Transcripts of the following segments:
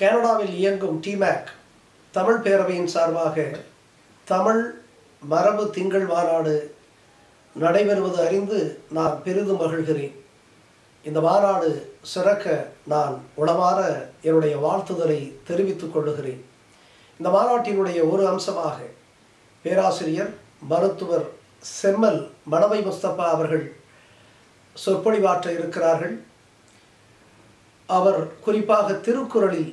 கனடாவில் இயங்கும் டிமேக் தமிழ் பேரவையின் சார்பாக தமிழ் மரபு திங்கள் மாநாடு நடைபெறுவது அறிந்து நான் பெரிதும் மகிழ்கிறேன். இந்த மாநாடு சிறக்க நான் உளமாற என்னுடைய வாழ்த்துதலை தெரிவித்துக் கொள்ளுகிறேன். இந்த மாநாட்டினுடைய ஒரு அம்சமாக பேராசிரியர் மருத்துவர் செம்மல் மணவை முஸ்தபா அவர்கள் சொற்பொழிவாற்ற இருக்கிறார்கள். அவர் குறிப்பாக திருக்குறளில்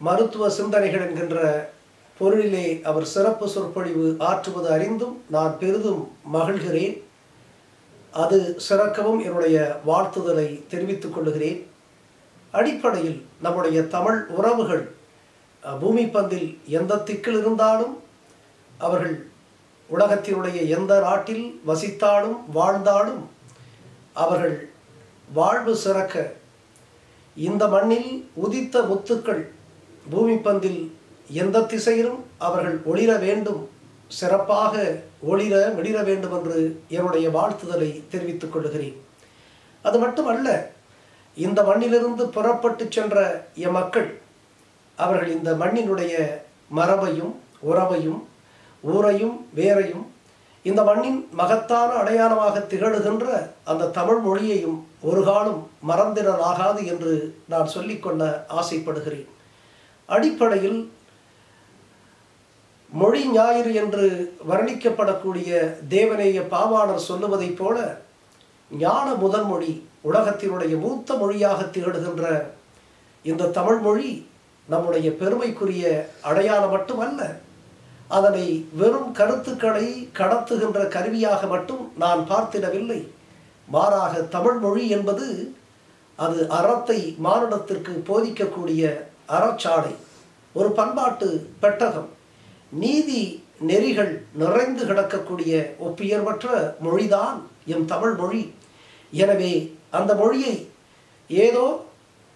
மருத்துவ சிந்தனைகள் என்கின்ற பொருளிலே அவர் சிறப்பு சொற்பொழிவு ஆற்றுவது அறிந்தும் நான் பெரிதும் மகிழ்கிறேன். அது சிறக்கவும் என்னுடைய வாழ்த்துதலை தெரிவித்துக் கொள்கிறேன் அடிப்படையில் நம்முடைய தமிழ் உறவுகள் பூமி பந்தில் எந்த திக்கில் இருந்தாலும் அவர்கள் உலகத்தினுடைய எந்த நாட்டில் வசித்தாலும் வாழ்ந்தாலும் அவர்கள் வாழ்வு சிறக்க இந்த மண்ணில் உதித்த முத்துக்கள் பூமி பந்தில் எந்த திசையிலும் அவர்கள் ஒளிர வேண்டும் சிறப்பாக ஒளிர வெளிர வேண்டும் என்று என்னுடைய வாழ்த்துதலை தெரிவித்துக் கொள்கிறேன். அது மட்டுமல்ல இந்த மண்ணிலிருந்து புறப்பட்டு சென்ற எம் மக்கள் அவர்கள் இந்த மண்ணினுடைய மரபையும் உறவையும் ஊரையும் வேரையும் இந்த மண்ணின் மகத்தான அடையாளமாக திகழுகின்ற அந்த தமிழ் மொழியையும் ஒரு காலம் மறந்திடலாகாது என்று நான் சொல்லிக்கொள்ள ஆசைப்படுகிறேன். அடிப்படையில் மொழி ஞாயிறு என்று வர்ணிக்கப்படக்கூடிய தேவநேய பாவாணர் சொல்லுவதைப் போல ஞான முதல் மொழி உலகத்தினுடைய மூத்த மொழியாக திகழ்கின்ற இந்த தமிழ் மொழி நம்முடைய பெருமைக்குரிய அடையாளம் மட்டுமல்ல அதனை வெறும் கருத்துக்களை கடத்துகின்ற கருவியாக மட்டும் நான் பார்த்திடவில்லை. மாறாக தமிழ் மொழி என்பது அது அறத்தை மானுடத்திற்கு போதிக்கக்கூடிய அறச்சாடை ஒரு பண்பாட்டு பெட்டகம். நீதி நெறிகள் நிறைந்து கிடக்கக்கூடிய ஒப்பியர்வற்ற மொழிதான் எம் தமிழ் மொழி. எனவே அந்த மொழியை ஏதோ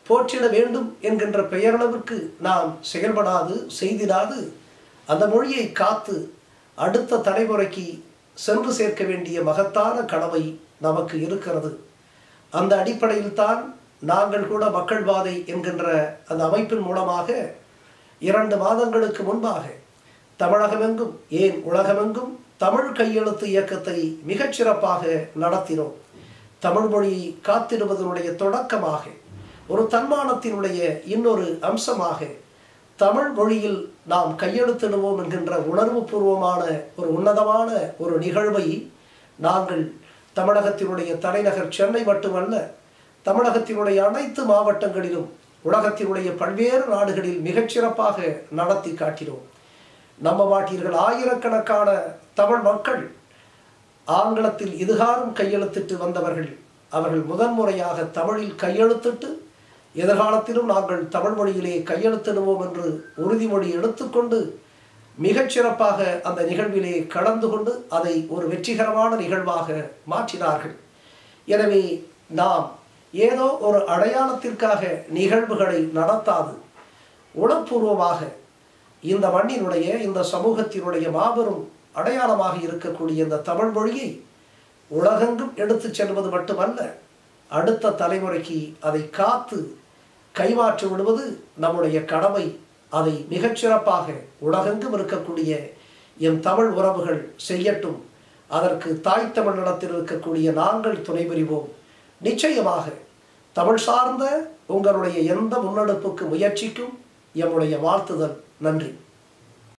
போற்றிட வேண்டும் என்கின்ற பெயரளவிற்கு நாம் செயல்படாது செய்திடாது அந்த மொழியை காத்து அடுத்த தலைமுறைக்கு சென்று சேர்க்க வேண்டிய மகத்தான கடமை நமக்கு இருக்கிறது. அந்த அடிப்படையில்தான் நாங்கள் கூட மக்கள் பாதை என்கின்ற அந்த அமைப்பின் மூலமாக இரண்டு மாதங்களுக்கு முன்பாக தமிழகமெங்கும் ஏன் உலகமெங்கும் தமிழ் கையெழுத்து இயக்கத்தை மிகச்சிறப்பாக நடத்தினோம். தமிழ் மொழியை காத்திடுவதனுடைய தொடக்கமாக ஒரு தன்மானத்தினுடைய இன்னொரு அம்சமாக தமிழ் மொழியில் நாம் கையெழுத்திடுவோம் என்கின்ற உணர்வுபூர்வமான ஒரு உன்னதமான ஒரு நிகழ்வை நாங்கள் தமிழகத்தினுடைய தலைநகர் சென்னை மட்டுமல்ல தமிழகத்தினுடைய அனைத்து மாவட்டங்களிலும் உலகத்தினுடைய பல்வேறு நாடுகளில் மிகச்சிறப்பாக நடத்தி காட்டினோம். நம்ம மாட்டீர்கள் ஆயிரக்கணக்கான தமிழ் மக்கள் ஆங்கிலத்தில் இதுகாரும் கையெழுத்திட்டு வந்தவர்கள். அவர்கள் முதன்முறையாக தமிழில் கையெழுத்திட்டு எதிர்காலத்திலும் நாங்கள் தமிழ் மொழியிலே கையெழுத்திடுவோம் என்று உறுதிமொழி எடுத்துக்கொண்டு மிகச்சிறப்பாக அந்த நிகழ்விலே கலந்து கொண்டு அதை ஒரு வெற்றிகரமான நிகழ்வாக மாற்றினார்கள். எனவே நாம் ஏதோ ஒரு அடையாளத்திற்காக நிகழ்வுகளை நடத்தாது. உளப்பூர்வமாக இந்த மண்ணினுடைய இந்த சமூகத்தினுடைய மாபெரும் அடையாளமாக இருக்கக்கூடிய இந்த தமிழ் மொழியை உலகெங்கும் எடுத்துச் செல்வது மட்டுமல்ல அடுத்த தலைமுறைக்கு அதை காத்து கைமாற்றி விடுவது நம்முடைய கடமை. அதை மிகச்சிறப்பாக உலகெங்கும் இருக்கக்கூடிய எம் தமிழ் உறவுகள் செய்யட்டும். அதற்கு தாய் தமிழிடத்தில் இருக்கக்கூடிய நாங்கள் துணை புரிவோம். நிச்சயமாக தமிழ் சார்ந்த உங்களுடைய எந்த முன்னெடுப்புக்கு முயற்சிக்கும் எம்முடைய வாழ்த்துதல். நன்றி.